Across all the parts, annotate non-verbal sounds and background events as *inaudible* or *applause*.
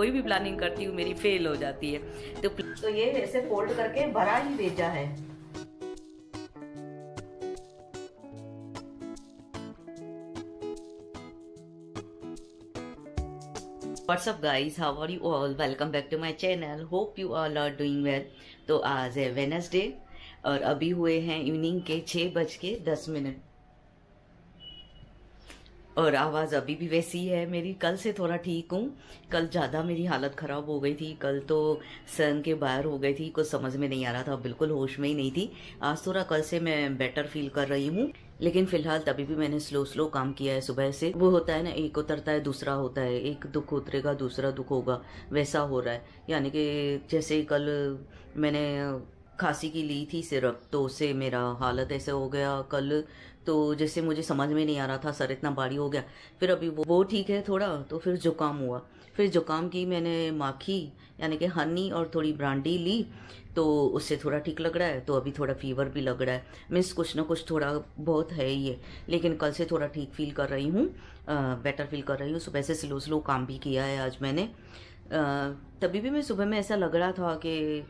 कोई भी प्लानिंग करती हूँ मेरी फेल हो जाती है तो तो ये ऐसे फोल्ड करके भरा ही भेजा है What's up guys? How are you all? Welcome back to my channel. Hope you all are doing well. तो आज है वेनसडे और अभी हुए हैं इवनिंग के छः बज के दस मिनट और आवाज़ अभी भी वैसी है मेरी। कल से थोड़ा ठीक हूँ। कल ज़्यादा मेरी हालत ख़राब हो गई थी। कल तो सन के बाहर हो गई थी। कुछ समझ में नहीं आ रहा था। बिल्कुल होश में ही नहीं थी। आज थोड़ा कल से मैं बेटर फील कर रही हूँ। लेकिन फ़िलहाल तभी भी मैंने स्लो स्लो काम किया है सुबह से। वो होता है ना, एक उतरता है, दूसरा होता है। एक दुख उतरेगा, दूसरा दुख होगा। वैसा हो रहा है। यानी कि जैसे कल मैंने खांसी की ली थी सिरप तो उससे मेरा हालत ऐसे हो गया। कल तो जैसे मुझे समझ में नहीं आ रहा था सर इतना भारी हो गया। फिर अभी वो वो ठीक है थोड़ा तो फिर जुकाम हुआ। फिर जुकाम की मैंने माखी यानी कि हनी और थोड़ी ब्रांडी ली तो उससे थोड़ा ठीक लग रहा है तो अभी थोड़ा फीवर भी लग रहा है। मीन्स कुछ ना कुछ थोड़ा बहुत है ही है लेकिन कल से थोड़ा ठीक फील कर रही हूँ बेटर फील कर रही हूँ। सुबह से स्लो स्लो काम भी किया है आज मैंने। आ, तभी भी मैं सुबह में ऐसा लग रहा था कि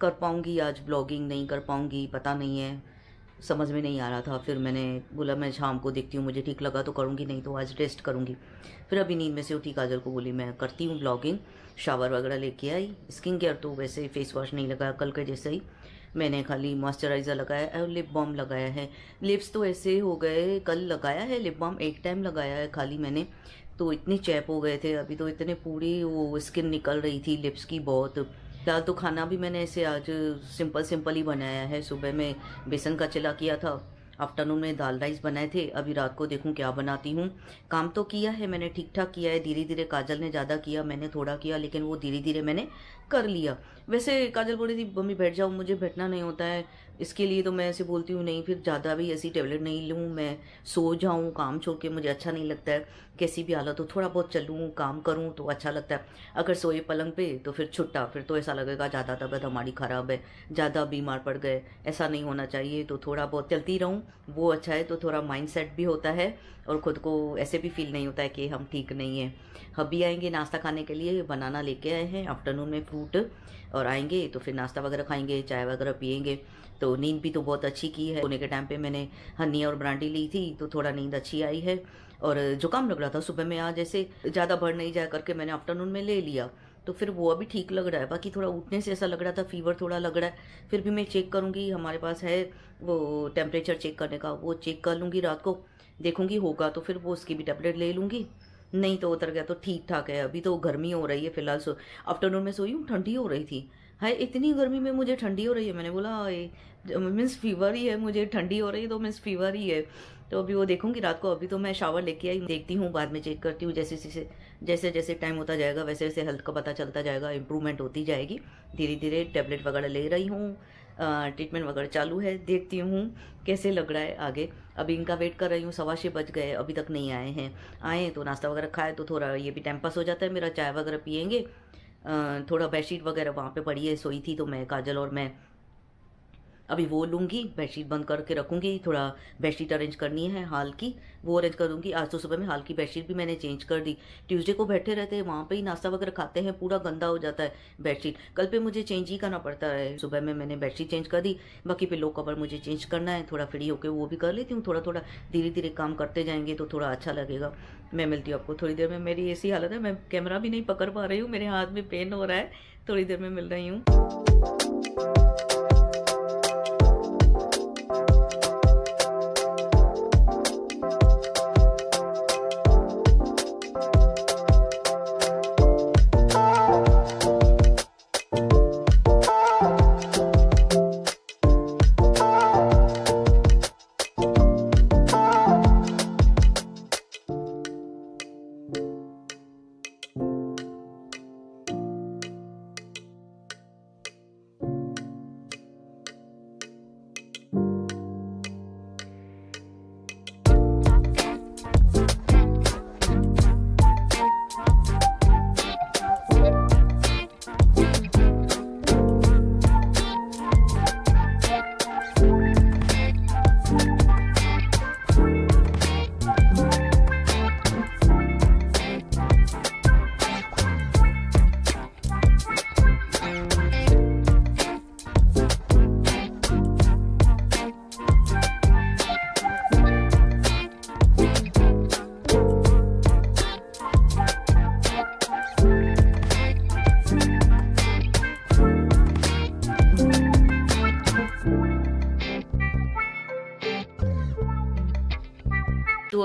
कर पाऊँगी आज ब्लॉगिंग नहीं कर पाऊँगी पता नहीं है। समझ में नहीं आ रहा था। फिर मैंने बोला, मैं शाम को देखती हूँ, मुझे ठीक लगा तो करूँगी, नहीं तो आज रेस्ट करूँगी। फिर अभी नींद में से उठी काजल को बोली, मैं करती हूँ ब्लॉगिंग शावर वगैरह लेके आई स्किन केयर तो वैसे फेस वॉश नहीं लगाया, कल के जैसे ही मैंने खाली मॉइस्चराइज़र लगाया है और लिप बाम लगाया है। लिप्स तो ऐसे हो गए, कल लगाया है लिप बाम एक टाइम लगाया है खाली मैंने। तो इतने चैप हो गए थे, अभी तो इतने पूरी वो स्किन निकल रही थी लिप्स की बहुत। दाल तो खाना भी मैंने ऐसे आज सिंपल सिंपल ही बनाया है। सुबह में बेसन का चिला किया था। आफ्टरनून में दाल राइस बनाए थे। अभी रात को देखूँ क्या बनाती हूँ। काम तो किया है, मैंने ठीक ठाक किया है। धीरे धीरे काजल ने ज़्यादा किया, मैंने थोड़ा किया, लेकिन वो धीरे धीरे मैंने कर लिया। वैसे काजल बोली थी, मम्मी बैठ जाओ, मुझे बैठना नहीं होता है। इसके लिए तो मैं ऐसे बोलती हूँ, नहीं, फिर ज़्यादा भी ऐसी टेबलेट नहीं लूँ। मैं सो जाऊँ, काम छोड़ के, मुझे अच्छा नहीं लगता है। कैसी भी हालत हो, थोड़ा बहुत चलूँ, काम करूँ तो अच्छा लगता है। अगर सोए पलंग पे तो फिर छुट्टा, फिर तो ऐसा लगेगा, ज़्यादा तबीयत हमारी ख़राब है, ज़्यादा बीमार पड़ गए। ऐसा नहीं होना चाहिए तो थोड़ा बहुत चलती रहूँ वो अच्छा है तो थोड़ा माइंड सेट भी होता है और ख़ुद को ऐसे भी फील नहीं होता है कि हम ठीक नहीं हैं। हबी आएँगे नाश्ता खाने के लिए, बनाना लेके आए हैं आफ्टरनून में फ्रूट और आएँगे तो फिर नाश्ता वगैरह खाएँगे, चाय वगैरह पियेंगे तो नींद भी तो बहुत अच्छी की है। सोने के टाइम पे मैंने हनी और ब्रांडी ली थी तो थोड़ा नींद अच्छी आई है। और जुकाम लग रहा था सुबह में आज जैसे ज़्यादा बढ़ नहीं जाए करके मैंने आफ्टरनून में ले लिया। तो फिर वो अभी ठीक लग रहा है। बाकी थोड़ा उठने से ऐसा लग रहा था फीवर थोड़ा लग रहा है। फिर भी मैं चेक करूँगी, हमारे पास है वो टेम्परेचर चेक करने का। वो चेक कर लूँगी रात को, देखूँगी होगा तो फिर वो उसकी भी टेबलेट ले लूँगी। नहीं तो उतर गया तो ठीक ठाक है। अभी तो गर्मी हो रही है फ़िलहाल सो आफ्टरनून में सोई हूँ, ठंडी हो रही थी। है इतनी गर्मी में मुझे ठंडी हो रही है? मैंने बोला मीन्स फीवर ही है मुझे, ठंडी हो रही है तो मीन्स फीवर ही है। तो अभी वो देखूँगी, रात को। अभी तो मैं शावर लेके आई, देखती हूँ, बाद में चेक करती हूँ, जैसे जैसे जैसे जैसे टाइम होता जाएगा, वैसे वैसे हेल्थ का पता चलता जाएगा इंप्रूवमेंट होती जाएगी। धीरे धीरे टेबलेट वगैरह ले रही हूँ ट्रीटमेंट वगैरह चालू है, देखती हूँ कैसे लग रहा है आगे। अभी इनका वेट कर रही हूँ, सवा छः बज गए, अभी तक नहीं आए हैं। आए तो नाश्ता वगैरह खाए तो थोड़ा ये भी टाइम पास हो जाता है, मेरा चाय वगैरह पियेंगे। थोड़ा बेडशीट वगैरह वहाँ पे पड़ी है, सोई थी तो मैं काजल और मैं अभी वो लूँगी, बेडशीट बंद करके रखूँगी, थोड़ा बेडशीट अरेंज करनी है हाल की, वो अरेंज कर दूँगी आज तो सुबह में हाल की बेडशीट भी मैंने चेंज कर दी। ट्यूसडे को बैठे रहते हैं, वहाँ पे ही नाश्ता वगैरह खाते हैं, पूरा गंदा हो जाता है बेडशीट। कल पे मुझे चेंज ही करना पड़ता है। सुबह में मैंने बेडशीट चेंज कर दी, बाकी पिलो कवर मुझे चेंज करना है, थोड़ा फ्री होकर वो भी कर लेती हूँ थोड़ा थोड़ा धीरे धीरे काम करते जाएँगे तो थोड़ा अच्छा लगेगा। मैं मिलती हूँ आपको थोड़ी देर में, मेरी ऐसी हालत है, मैं कैमरा भी नहीं पकड़ पा रही हूँ, मेरे हाथ में पेन हो रहा है, थोड़ी देर में मिल रही हूँ।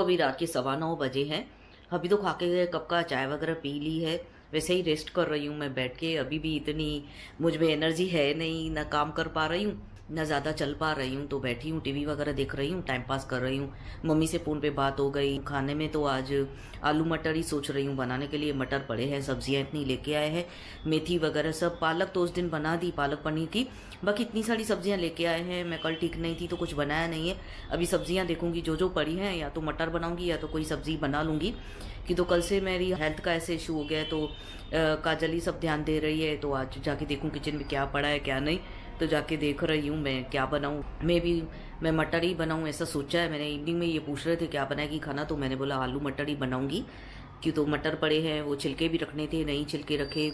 अभी रात के सवा नौ बजे हैं। अभी तो खा के कप का चाय वगैरह पी ली है। वैसे ही रेस्ट कर रही हूँ मैं बैठ के। अभी भी इतनी मुझमें एनर्जी है नहीं, ना काम कर पा रही हूँ। ना ज़्यादा चल पा रही हूँ तो बैठी हूँ, टीवी वगैरह देख रही हूँ टाइम पास कर रही हूँ। मम्मी से फ़ोन पे बात हो गई। खाने में तो आज आलू मटर ही सोच रही हूँ बनाने के लिए। मटर पड़े हैं, सब्ज़ियाँ इतनी लेके आए हैं। मेथी वगैरह सब, पालक तो उस दिन बना दी, पालक पनीर की। बाकी इतनी सारी सब्ज़ियाँ लेके आए हैं। मैं कल ठीक नहीं थी तो कुछ बनाया नहीं है। अभी सब्ज़ियाँ देखूँगी जो जो पड़ी हैं, या तो मटर बनाऊँगी, या तो कोई सब्ज़ी बना लूँगी। कि तो कल से मेरी हेल्थ का ऐसे इशू हो गया है तो काजल ही सब ध्यान दे रही है तो आज जाके देखूँ किचन में क्या पड़ा है, क्या नहीं। तो जाके देख रही हूँ मैं क्या बनाऊँ। मैं भी मैं मटर ही बनाऊँ ऐसा सोचा है मैंने। इवनिंग में ये पूछ रहे थे क्या बनाएगी खाना? तो मैंने बोला आलू मटर ही बनाऊँगी। क्यों तो मटर पड़े हैं वो छिलके भी रखने थे नहीं छिलके रखे।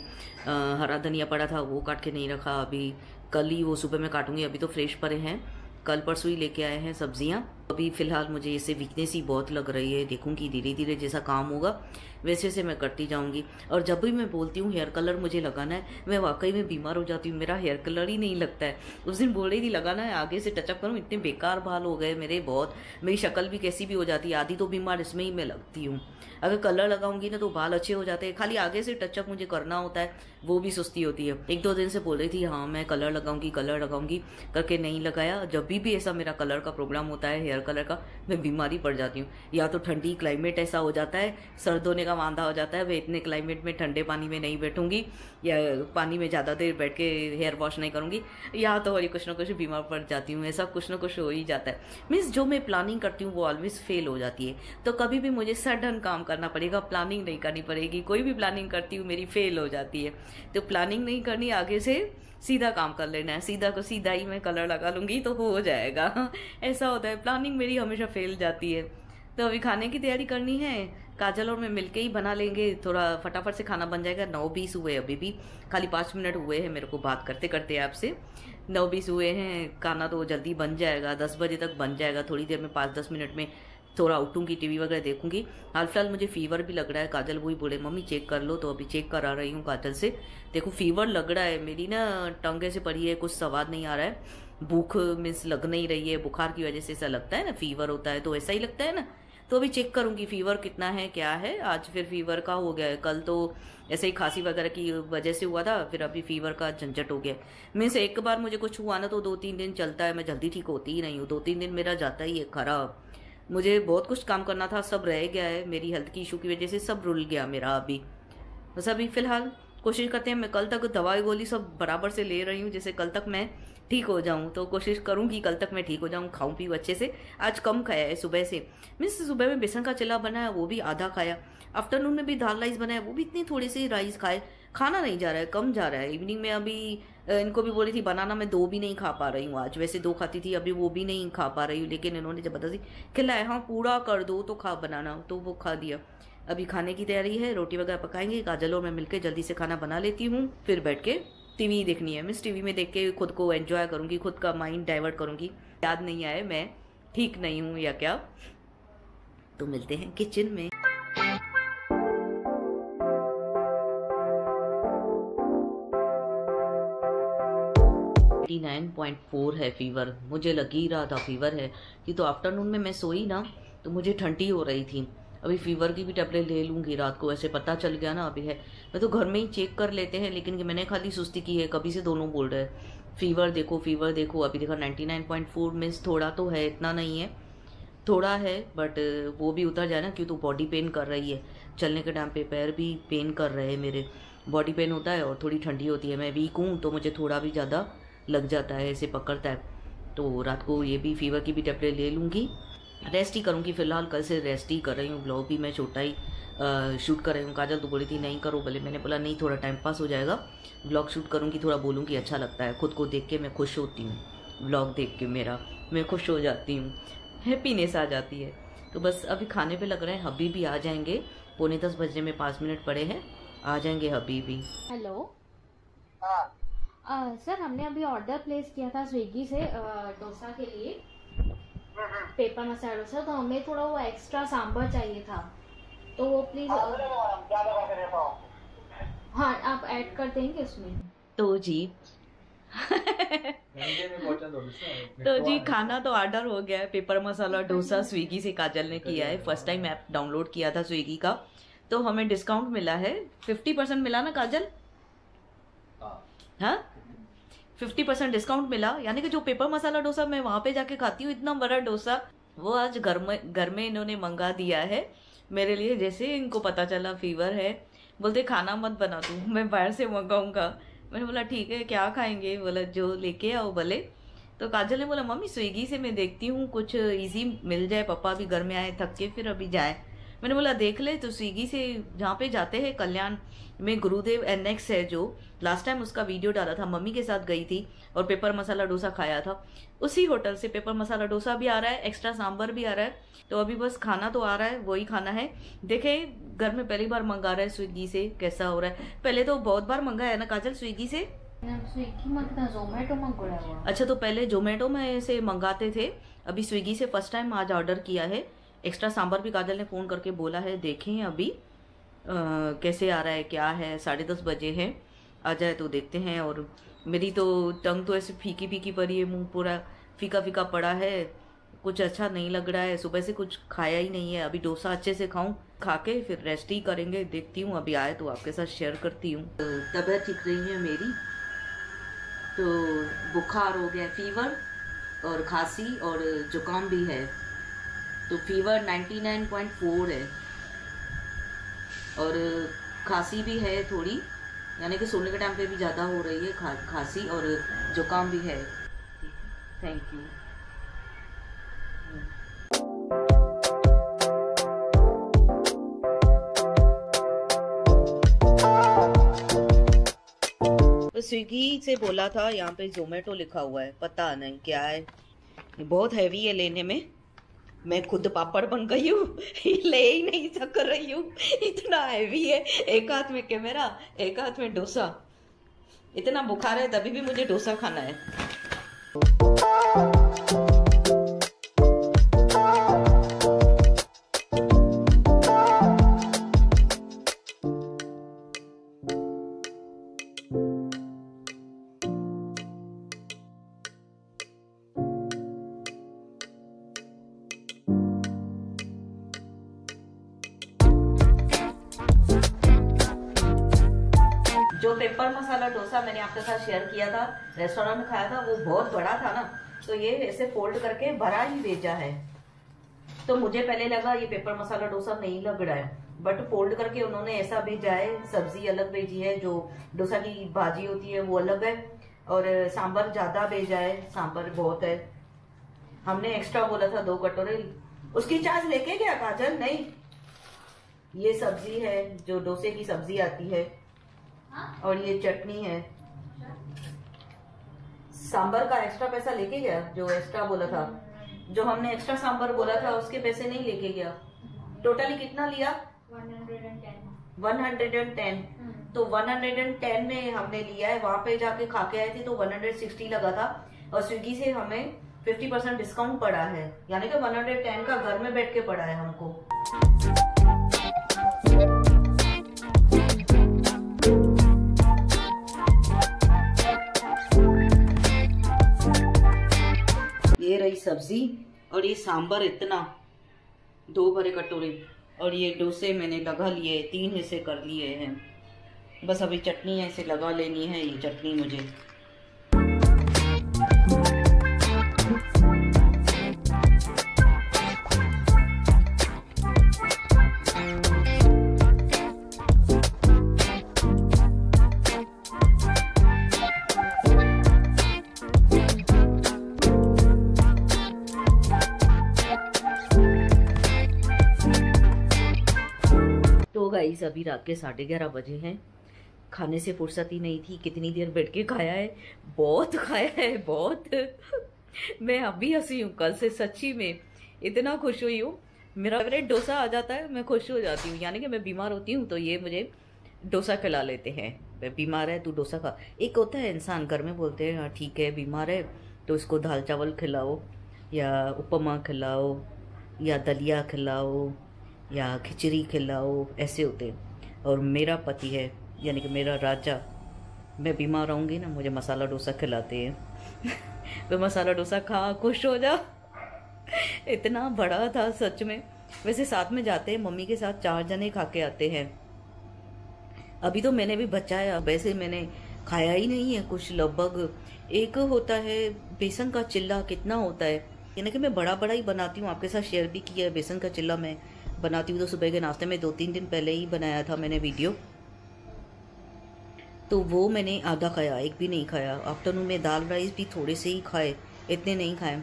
आ, हरा धनिया पड़ा था वो काट के नहीं रखा। अभी कल ही वो सुबह में काटूँगी अभी तो फ्रेश पड़े हैं। कल परसों ही लेके आए हैं सब्ज़ियाँ। अभी फ़िलहाल मुझे इसे वीकनेस ही बहुत लग रही है, देखूँगी धीरे धीरे जैसा काम होगा, वैसे से मैं करती जाऊँगी। और जब भी मैं बोलती हूँ हेयर कलर मुझे लगाना है, मैं वाकई में बीमार हो जाती हूँ, मेरा हेयर कलर ही नहीं लगता है। उस दिन बोल रही थी, लगाना है, आगे से टचअप करूँ, इतने बेकार बाल हो गए मेरे बहुत, मेरी शक्ल भी कैसी भी हो जाती है आधी तो बीमार, इसमें ही मैं लगती हूँ। अगर कलर लगाऊँगी ना तो बाल अच्छे हो जाते हैं, खाली आगे से टचअप मुझे करना होता है, वो भी सुस्ती होती है। एक दो दिन से बोल रही थी हाँ मैं कलर लगाऊँगी कलर लगाऊँगी, करके नहीं लगाया। जब भी भी ऐसा मेरा कलर का प्रोग्राम होता है हेयर कलर का, मैं बीमारी पड़ जाती हूँ। या तो ठंडी क्लाइमेट ऐसा हो जाता है, सर्द होने का वादा हो जाता है, मैं इतने क्लाइमेट में ठंडे पानी में नहीं बैठूँगी, या पानी में ज़्यादा देर बैठ के हेयर वॉश नहीं करूँगी, या तो वही कुछ ना कुछ बीमार पड़ जाती हूँ, ऐसा कुछ ना कुछ हो ही जाता है। मीन्स जो मैं प्लानिंग करती हूँ, वो ऑलवेज फेल हो जाती है। तो कभी भी मुझे सडन काम करना पड़ेगा प्लानिंग नहीं करनी पड़ेगी, कोई भी प्लानिंग करती हूँ, मेरी फेल हो जाती है। तो प्लानिंग नहीं करनी, आगे से सीधा काम कर लेना है, सीधा को सीधा ही मैं कलर लगा लूँगी तो हो जाएगा। ऐसा होता है प्लानिंग मेरी हमेशा फेल जाती है। तो अभी खाने की तैयारी करनी है, काजल और मैं मिलके ही बना लेंगे, थोड़ा फटाफट से खाना बन जाएगा। नौ बीस हुए अभी भी, खाली पाँच मिनट हुए हैं मेरे को बात करते करते आपसे नौ बीस हुए हैं, खाना तो जल्दी बन जाएगा, दस बजे तक बन जाएगा, थोड़ी देर में पाँच दस मिनट में थोड़ा उठूँगी टीवी वगैरह देखूँगी। हाल फ़िलहाल मुझे फीवर भी लग रहा है, काजल वही बोले, मम्मी चेक कर लो तो अभी चेक करा रही हूँ काजल से। देखो फीवर लग रहा है, मेरी ना टंगे से पड़ी है, कुछ स्वाद नहीं आ रहा है। भूख मीन्स लग नहीं रही है, बुखार की वजह से ऐसा लगता है ना फीवर होता है तो ऐसा ही लगता है ना। तो अभी चेक करूँगी फीवर कितना है, क्या है? आज फिर फीवर का हो गया है, कल तो ऐसे ही खांसी वगैरह की वजह से हुआ था, फिर अभी फीवर का झंझट हो गया मीन्स एक बार मुझे कुछ हुआ ना तो दो तीन दिन चलता है, मैं जल्दी ठीक होती ही नहीं हूँ दो तीन दिन मेरा जाता ही है, खराब। मुझे बहुत कुछ काम करना था, सब रह गया है, मेरी हेल्थ की इशू की वजह से सब रुल गया मेरा अभी। बस अभी फ़िलहाल कोशिश करते हैं, मैं कल तक दवाई गोली सब बराबर से ले रही हूँ, जैसे कल तक मैं ठीक हो जाऊँ तो कोशिश करूँगी कल तक मैं ठीक हो जाऊँ, खाऊँ पीऊँ अच्छे से। आज कम खाया है सुबह से। मीन्स सुबह में बेसन का चिल्ला बनाया, वो भी आधा खाया। आफ्टरनून में भी दाल राइस बनाया, वो भी इतनी थोड़ी सी राइस खाए। खाना नहीं जा रहा है, कम जा रहा है। इवनिंग में अभी इनको भी बोली थी, बनाना मैं दो भी नहीं खा पा रही हूँ आज। वैसे दो खाती थी, अभी वो भी नहीं खा पा रही हूँ, लेकिन इन्होंने ज़बरदस्ती खिलाया हाँ पूरा कर दो तो खा बनाना। तो वो खा दिया। अभी खाने की तैयारी है, रोटी वगैरह पकाएँगे काजल और मैं मिलकर जल्दी से खाना बना लेती हूँ, फिर बैठ के टीवी देखनी है। मिस टीवी में देख के खुद को एंजॉय करूँगी, खुद का माइंड डाइवर्ट करूँगी। याद नहीं आए मैं, ठीक नहीं हूँ या क्या? तो मिलते हैं किचन में। 89.4 है फीवर मुझे लग ही रहा था फीवर है कि तो आफ्टरनून में मैं सोई ना तो मुझे ठंडी हो रही थी। अभी फीवर की भी टेबलेट ले लूँगी, रात को ऐसे पता चल गया ना अभी है। मैं तो घर में ही चेक कर लेते हैं, लेकिन मैंने खाली सुस्ती की है, कभी से दोनों बोल रहे फीवर देखो फीवर देखो, अभी देखा 99.4 मीन्स थोड़ा तो है, इतना नहीं है। थोड़ा है बट वो भी उतर जाए ना क्यों तो बॉडी पेन कर रही है। चलने के टाइम पे पैर भी पेन कर रहे हैं मेरे। बॉडी पेन होता है और थोड़ी ठंडी होती है। मैं वीक हूँ तो मुझे थोड़ा भी ज़्यादा लग जाता है ऐसे पकड़ता है। तो रात को ये भी फीवर की भी टेबलेट ले लूँगी। रेस्ट ही करूँगी फ़िलहाल कल से रेस्ट ही कर रही हूँ। ब्लॉग भी मैं छोटा ही शूट कर रही हूँ। काजल तो बोली थी नहीं करो भले मैंने बोला नहीं थोड़ा टाइम पास हो जाएगा। ब्लॉग शूट करूँगी थोड़ा बोलूँगी अच्छा लगता है। खुद को देख के मैं खुश होती हूँ। ब्लॉग देख के मेरा मैं खुश हो जाती हूँ। हैप्पीनेस आ जाती है। तो बस अभी खाने पे लग रहे हैं हबी भी आ जाएँगे। पौने दस बजने में पाँच मिनट पड़े हैं। आ जाएँगे हबी भी। हेलो। सर हमने अभी ऑर्डर प्लेस किया था स्विगी से डोसा के लिए। पेपर मसाला डोसा तो हमें थोड़ा वो एक्स्ट्रा सांभर चाहिए था। तो वो प्लीज़ हाँ आप ऐड कर देंगे उसमें। तो जी। तो जी खाना तो ऑर्डर हो गया है। पेपर मसाला डोसा स्विगी से काजल ने किया है। फ़र्स्ट टाइम ऐप डाउनलोड किया था स्विगी का। तो हमें डिस्काउंट मिला है। फिफ्टी परसेंट मिला ना काजल? हाँ? फिफ्टी परसेंट डिस्काउंट मिला। यानी कि जो पेपर मसाला डोसा मैं वहाँ पे जाके खाती हूँ, इतना बड़ा डोसा, वो आज घर में घर में इन्होंने मंगा दिया है। मेरे लिए जैसे इनको पता चला फीवर है, बोलते, खाना मत बना तू, मैं बाहर से मंगाऊँगा। मैंने बोला, ठीक है, क्या खाएँगे? बोला, जो लेके आओ भले। तो काजल ने बोला, मम्मी, स्विगी से मैं देखती हूँ, कुछ इजी मिल जाए, पापा भी घर में आए, थक के फिर अभी जाए। मैंने बोला देख ले तो स्विगी से जहाँ पे जाते हैं कल्याण में गुरुदेव एनएक्स है जो लास्ट टाइम उसका वीडियो डाला था मम्मी के साथ गई थी और पेपर मसाला डोसा खाया था। उसी होटल से पेपर मसाला डोसा भी आ रहा है एक्स्ट्रा सांबर भी आ रहा है तो अभी बस खाना तो आ रहा है वही खाना है। देखे घर में पहली बार मंगा रहा है स्विगी से कैसा हो रहा है। पहले तो बहुत बार मंगाया है ना काजल स्विगी से? स्विगी जोमेटो मंगोड़ा अच्छा तो पहले जोमेटो में से मंगाते थे अभी स्विगी से फ़र्स्ट टाइम आज ऑर्डर किया है। एक्स्ट्रा सांबर भी काजल ने फ़ोन करके बोला है देखें अभी आ, कैसे आ रहा है क्या है साढ़े दस बजे है आ जाए तो देखते हैं और मेरी तो टंग तो ऐसे फीकी फीकी पड़ी है मुँह पूरा फीका फीका पड़ा है कुछ अच्छा नहीं लग रहा है सुबह से कुछ खाया ही नहीं है अभी डोसा अच्छे से खाऊं खा के फिर रेस्ट ही करेंगे देखती हूँ अभी आए तो आपके साथ शेयर करती हूँ। तबीयत ठीक रही है मेरी तो बुखार हो गया फीवर और खांसी और जुकाम भी है। तो फीवर 99.4 है। और खांसी भी है थोड़ी यानी कि सोने के टाइम पे भी ज़्यादा हो रही है खा, खांसी और जुकाम भी है। थैंक यू स्विगी से बोला था यहाँ पे जोमेटो लिखा हुआ है पता नहीं क्या है। बहुत हैवी है लेने में। मैं खुद पापड़ बन गई हूँ। ले ही नहीं सक रही हूँ। इतना हैवी है। एक हाथ में कैमरा एक हाथ में डोसा। इतना बुखार है तभी भी मुझे डोसा खाना है। पेपर मसाला डोसा मैंने आपके साथ शेयर किया था रेस्टोरेंट में खाया था, वो बहुत बड़ा था ना तो ये ऐसे फोल्ड करके भरा ही भेजा है। तो मुझे पहले लगा ये पेपर मसाला डोसा नहीं लग रहा है बट फोल्ड करके उन्होंने ऐसा भेजा है, सब्ज़ी अलग भेजी है, जो डोसा की भाजी होती है वो अलग है, और सांबर ज़्यादा भेजा है सांबर बहुत है। हमने एक्स्ट्रा बोला था दो कटोरे, उसकी चार्ज लेके गया काजल? नहीं। ये सब्ज़ी है, जो डोसे की सब्ज़ी आती है और ये चटनी है। सांबर का एक्स्ट्रा पैसा लेके गया जो एक्स्ट्रा बोला था। जो हमने एक्स्ट्रा सांबर बोला था उसके पैसे नहीं लेके गया। टोटली कितना लिया? 110 110 तो 110 में हमने लिया है। वहाँ पे जाके खा के आए थे तो 160 लगा था। और स्विगी से हमें 50 परसेंट डिस्काउंट पड़ा है। यानी कि 110 का घर में बैठ के पड़ा है हमको। सब्ज़ी और ये सांबर इतना, दो भरे कटोरे, और ये डोसे मैंने लगा लिए, तीन हिस्से कर लिए हैं। बस अभी चटनी ऐसे लगा लेनी है, ये चटनी मुझे अभी रात के साढ़े ग्यारह बजे हैं। खाने से फुर्सत ही नहीं थी। कितनी देर बैठ के खाया है? बहुत खाया है, बहुत। मैं अभी हँसी हूँ, कल से सच्ची में। इतना खुश हुई हूँ। मेरा फेवरेट डोसा आ जाता है, मैं खुश हो जाती हूँ। यानी कि मैं बीमार होती हूँ तो ये मुझे डोसा खिला लेते हैं। बीमार है, तू डोसा खा। एक होता है इंसान, घर में बोलते हैं हाँ ठीक है, बीमार है तो इसको दाल चावल खिलाओ, या उपमा खिलाओ, या दलिया खिलाओ। या खिचड़ी खिलाओ, ऐसे होते और मेरा पति है, यानी कि मेरा राजा, मैं बीमार रहूँगी ना, मुझे मसाला डोसा खिलाते हैं। *laughs* मैं मसाला डोसा खा, खुश हो जा *laughs* इतना बड़ा था सच में। वैसे साथ में जाते हैं, मम्मी के साथ चार जने खा के आते हैं। अभी तो मैंने भी बचाया, वैसे मैंने खाया ही नहीं है कुछ लगभग। एक होता है बेसन का चिल्ला, कितना होता है। यानी कि मैं बड़ा बड़ा ही बनाती हूँ, आपके साथ शेयर भी किया है, बेसन का चिल्ला मैं। बनाती हूँ तो सुबह के नाश्ते में दो तीन दिन पहले ही बनाया था मैंने वीडियो। तो वो मैंने आधा खाया, एक भी नहीं खाया। आफ्टरनून में दाल राइस भी थोड़े से ही खाए, इतने नहीं खाए।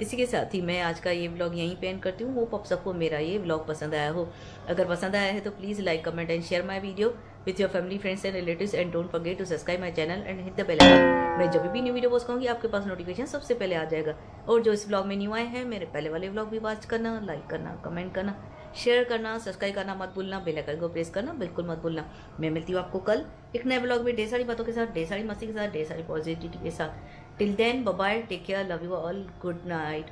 इसी के साथ ही मैं आज का ये व्लॉग यहीं पेंट करती हूँ। होप आप सबको मेरा ये व्लॉग पसंद आया हो। अगर पसंद आया है तो please like comment and share my video with your family friends and relatives and don't forget to subscribe my channel and hit the bell icon मैं जब भी न्यू वीडियो पोस्ट करूँगी, आपके पास नोटिफिकेशन सबसे पहले आ जाएगा। और जो इस ब्लॉग में न्यू आए हैं, मेरे पहले वाले व्लॉग भी वॉच करना लाइक करना कमेंट करना। शेयर करना, सब्सक्राइब करना मत भूलना, बेल आइकन को प्रेस करना बिल्कुल मत भूलना। मैं मिलती हूँ आपको कल एक नए ब्लॉग में। ढेर सारी बातों के साथ, ढेर सारी मस्ती के साथ, ढेर सारी पॉजिटिविटी के साथ। Till then bye take care love you all good night